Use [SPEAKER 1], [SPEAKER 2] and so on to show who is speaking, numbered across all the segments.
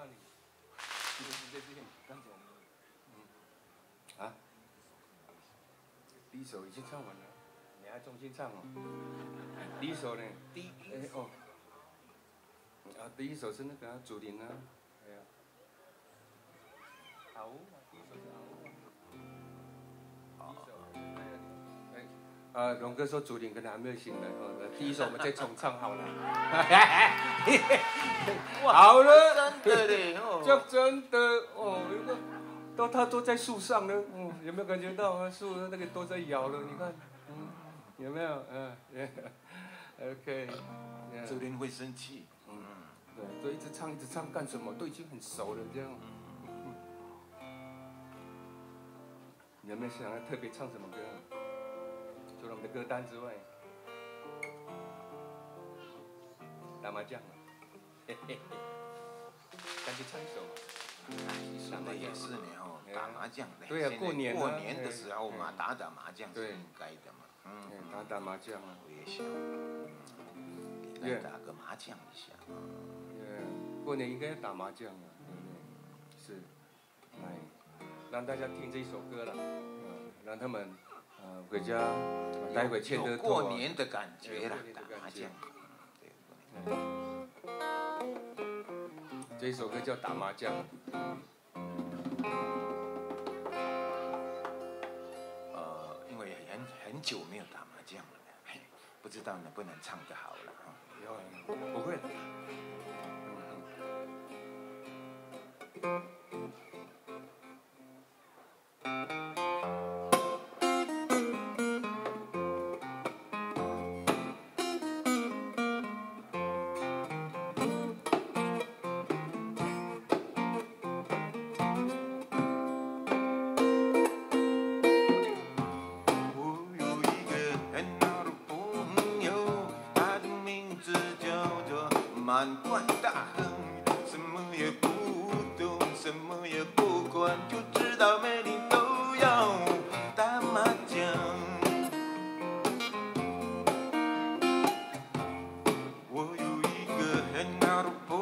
[SPEAKER 1] 啊你？你
[SPEAKER 2] 的这这刚走。
[SPEAKER 1] 嗯。啊？第一首已经唱完了，你还重新唱哦。第一首呢？第
[SPEAKER 2] 一
[SPEAKER 1] 哦。啊，第一首是那个竹林啊，哎呀。好，呃，龙哥说竹林可能还没有醒来哦，第一首我们再重唱好了。好了，真的嘞，
[SPEAKER 2] 就
[SPEAKER 1] 真的哦，都他都在树上呢，嗯，有没有感觉到啊？树那个都在摇了，你看，嗯，有没有？嗯，OK，竹
[SPEAKER 2] 林会生气。嗯
[SPEAKER 1] 对，就一直唱一直唱干什么？都已经很熟了，这样。你有没有想要特别唱什么歌？除了我们的歌单之外，打麻将嘛，嘿嘿嘿，赶紧唱一首嘛。
[SPEAKER 2] 打的也是呢哦，打麻将的。对啊，过年过年的时候嘛，打打麻将是应该的嘛。嗯，打打
[SPEAKER 1] 麻将啊，
[SPEAKER 2] 我也想，给他打个麻将一下。
[SPEAKER 1] 过年应该要打麻将啊，对不对？是，哎，让大家听这首歌了，嗯，让他们，呃，回家，待会牵着过年
[SPEAKER 2] 的感觉了，打麻将，
[SPEAKER 1] 这一首歌叫打麻将。
[SPEAKER 2] 呃，因为很很久没有打麻将了，不知道能不能唱得好了哈。
[SPEAKER 1] 不会。
[SPEAKER 2] 满贯大亨，什么也不懂，什么也不管，就知道每天都要打麻将。我有一个很好的朋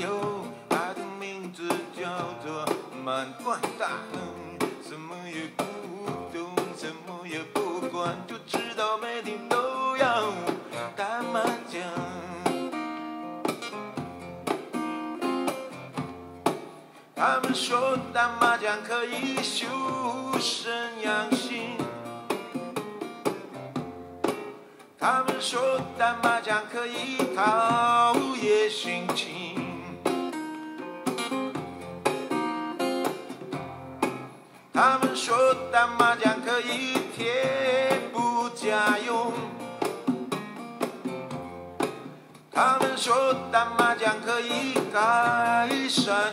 [SPEAKER 2] 友，他的名字叫做满贯大亨，什么也不懂，什么也不管。他们说打麻将可以修身养性他们说打麻将可以陶冶性情他们说打麻将可以贴补家用他们说打麻将可以改善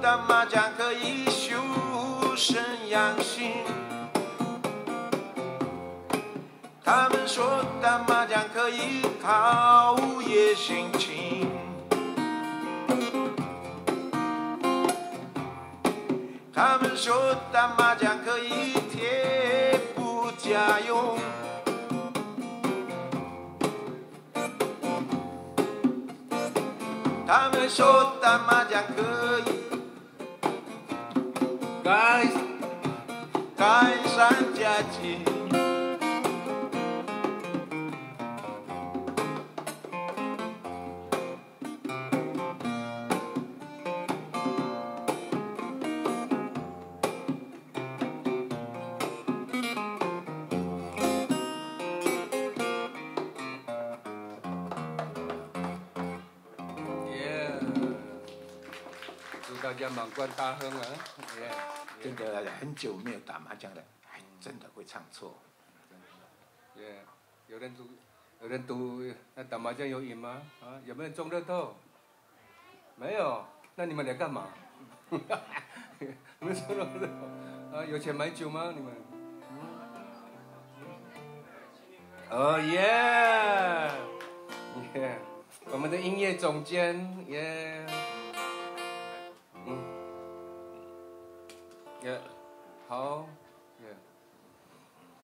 [SPEAKER 2] 打麻将可以修身养性他们说打麻将可以靠夜心情他们说打麻将可以贴补家用他们说打麻将可以
[SPEAKER 1] guys,
[SPEAKER 2] guys and judges.
[SPEAKER 1] 到家满贯大亨啊！耶真
[SPEAKER 2] 的，很久没有打麻将了，还真的会唱错。
[SPEAKER 1] 耶，有人赌，有人赌，那打麻将有瘾吗？啊，有没有中乐透？没有，那你们来干嘛？你们中乐透啊？有钱买酒吗？你们？哦耶！耶，我们的音乐总监耶。好。